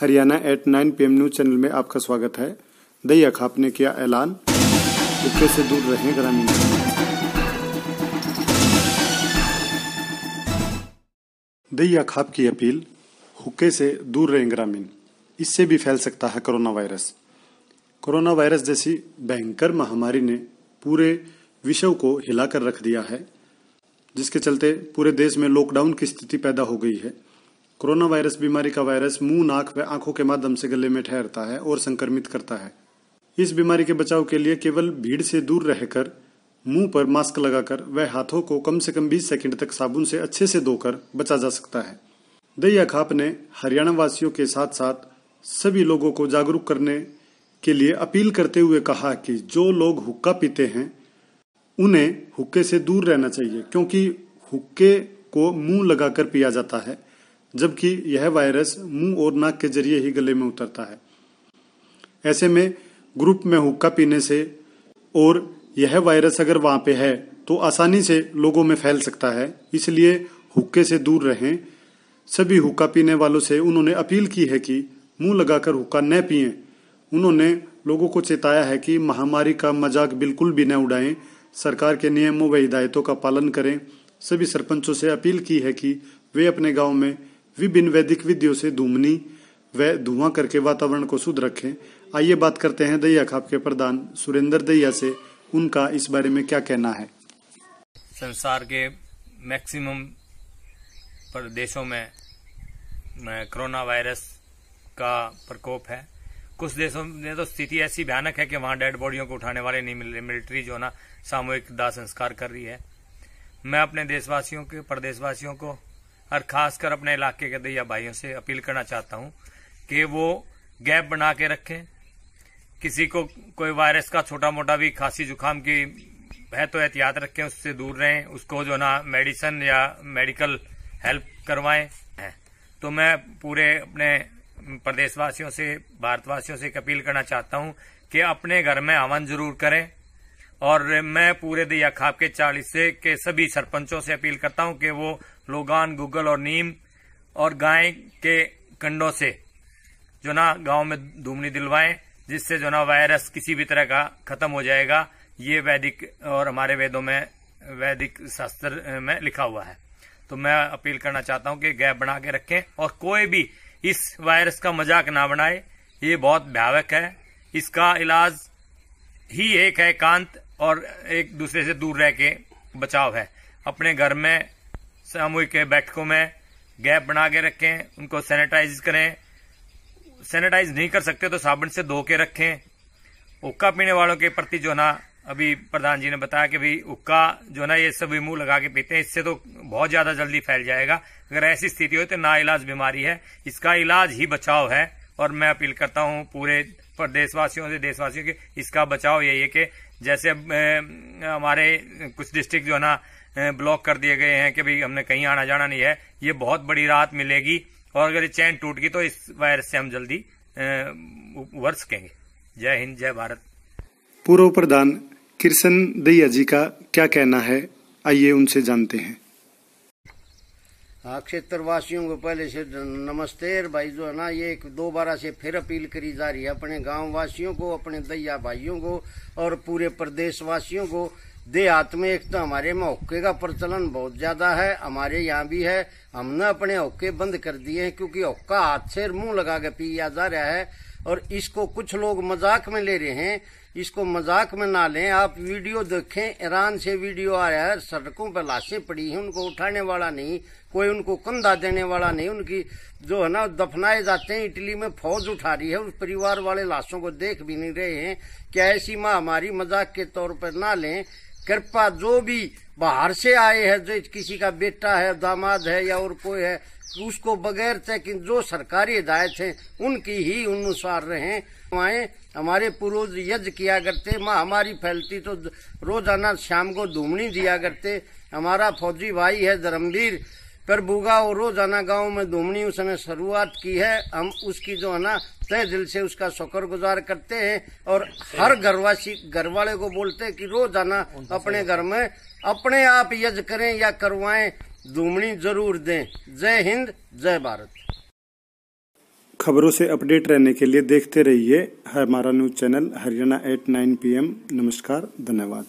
Haryana eight nine P news channel में आपका स्वागत है। दई अखाप ने किया ऐलान। हुक्के से दूर रहें ग्रामीण। दई अखाप की अपील, हुक्के से दूर रहें ग्रामीण। इससे भी फैल सकता है कोरोना वायरस। कोरोना वायरस जैसी भयंकर महामारी ने पूरे विश्व को हिलाकर रख दिया है, जिसके चलते पूरे देश में लॉकडाउन की स्थिति पैदा हो गई है। कोरोना वायरस बीमारी का वायरस मुँह, नाक व आँखों के माध्यम से गले में ठहरता है और संक्रमित करता है। इस बीमारी के बचाव के लिए केवल भीड़ से दूर रहकर, मुँह पर मास्क लगाकर व हाथों को कम से कम 20 सेकंड तक साबुन से अच्छे से धोकर बचा जा सकता है। दहिया खाप ने हरियाणा वासियों के साथ साथ सभी लोगों को जागरूक करने के लिए अपील करते हुए कहा कि जो लोग हुक्का पीते हैं, उन्हें हुक्के से दूर रहना चाहिए, क्योंकि हुक्के को मुँह लगाकर पिया जाता है। जबकि यह वायरस मुँह और नाक के ज़रिए ही गले में उतरता है। ऐसे में ग्रुप में हुक्का पीने से और यह वायरस अगर वहाँ पे है तो आसानी से लोगों में फैल सकता है। इसलिए हुक्के से दूर रहें। सभी हुक्का पीने वालों से उन्होंने अपील की है कि मुँह लगाकर हुक्का न पिए। उन्होंने लोगों को चेताया है कि महामारी का मज़ाक बिल्कुल भी न उड़ाएँ। सरकार के नियमों व हिदायतों का पालन करें। सभी सरपंचों से अपील की है कि वे अपने गाँव में विभिन्न वैदिक विधियों से धूमनी व धुआँ करके वातावरण को शुद्ध रखें। आइए बात करते हैं दैया खाप के प्रधान सुरेंद्र दैया से। उनका इस बारे में क्या कहना है? संसार के मैक्सिमम देशों में कोरोना वायरस का प्रकोप है। कुछ देशों में तो स्थिति ऐसी भयानक है कि वहाँ डेड बॉडियों को उठाने वाले नहीं मिल रहे। मिलिट्री जो ना, सामूहिक दाह संस्कार कर रही है। मैं अपने देशवासियों के, प्रदेशवासियों को और खासकर अपने इलाके के दैया भाइयों से अपील करना चाहता हूँ कि वो गैप बना के रखें। किसी को कोई वायरस का छोटा मोटा भी खांसी जुकाम की है तो एहतियात रखें, उससे दूर रहें, उसको जो ना मेडिसिन या मेडिकल हेल्प करवाएँ। तो मैं पूरे अपने प्रदेशवासियों से, भारतवासियों से अपील करना चाहता हूँ कि अपने घर में हवन ज़रूर करें। और मैं पूरे दया खाप के चालीस के सभी सरपंचों से अपील करता हूँ कि वो लोगान, गुगल और नीम और गाय के कंडों से जो ना गाँव में धूमनी दिलवाएँ, जिससे जो ना वायरस किसी भी तरह का खत्म हो जाएगा, ये वैदिक और हमारे वेदों में, वैदिक शास्त्र में लिखा हुआ है। तो मैं अपील करना चाहता हूँ कि गैप बना के रखें और कोई भी इस वायरस का मज़ाक ना बनाए, ये बहुत भयावक है। इसका इलाज ही एक है, एकांत और एक दूसरे से दूर रह के बचाव है। अपने घर में, सामूहिक बैठकों में गैप बना के रखें, उनको सैनिटाइज करें। सैनिटाइज नहीं कर सकते तो साबुन से धो के रखें। उक्का पीने वालों के प्रति जो ना, अभी प्रधान जी ने बताया कि भाई उक्का जो ना, ये सभी मुँह लगा के पीते हैं, इससे तो बहुत ज़्यादा जल्दी फैल जाएगा। अगर ऐसी स्थिति हो तो ना इलाज बीमारी है, इसका इलाज ही बचाव है। और मैं अपील करता हूँ पूरे देशवासियों से, देशवासियों के, इसका बचाव यही है कि जैसे हमारे कुछ डिस्ट्रिक्ट जो है ना ब्लॉक कर दिए गए हैं कि भाई हमने कहीं आना जाना नहीं है। ये बहुत बड़ी राहत मिलेगी और अगर ये चैन टूट गई तो इस वायरस से हम जल्दी उभर सकेंगे जय हिंद, जय भारत। पूर्व प्रधान किरसन दैया जी का क्या कहना है? आइए उनसे जानते हैं। हाँ को पहले से नमस्ते, भाई जो है ना, ये एक दोबारा से फिर अपील करी जा रही है अपने गाँव वासियों को, अपने दैया भाइयों को और पूरे प्रदेश वासियों को। देहात में एक तो हमारे में हुक्के का प्रचलन बहुत ज़्यादा है, हमारे यहाँ भी है। हमने अपने हुक्के बंद कर दिए हैं क्योंकि हुक्का हाथ से मुँह लगा के पिया जा रहा है। और इसको कुछ लोग मज़ाक में ले रहे हैं। इसको मज़ाक में ना लें। आप वीडियो देखें। ईरान से वीडियो आया है। सड़कों पर लाशें पड़ी हैं। उनको उठाने वाला नहीं। कोई उनको कंधा देने वाला नहीं। उनकी जो है ना, दफनाए जाते हैं। इटली में फौज उठा रही है। उस परिवार वाले लाशों को देख भी नहीं रहे हैं। क्या ऐसी महामारी? मज़ाक के तौर पर ना लें। कृपा जो भी बाहर से आए हैं, जो किसी का बेटा है, दामाद है या और कोई है उसको बगैर कि जो सरकारी हिदायत है उनकी ही अनुसार रहे। आए हमारे पूर्वज यज्ञ किया करते महामारी फैलती तो रोज़ाना शाम को धूमनी दिया करते। हमारा फौजी भाई है धर्मवीर पर बुगा और रोज़ाना गाँव में धूमनी उसने शुरुआत की है। हम उसकी जो है ना तय दिल से उसका शुक्र गुजार करते हैं और हर घरवासी घर वाले को बोलते हैं कि रोज़ाना अपने घर में अपने आप यज्ञ करें या करवाएँ। धूमनी ज़रूर दें। जय हिंद, जय भारत। खबरों से अपडेट रहने के लिए देखते रहिए हमारा news channel Haryana eight nine P नमस्कार, धन्यवाद।